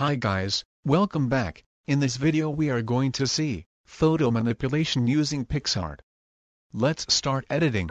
Hi guys, welcome back. In this video we are going to see photo manipulation using PicsArt. Let's start editing.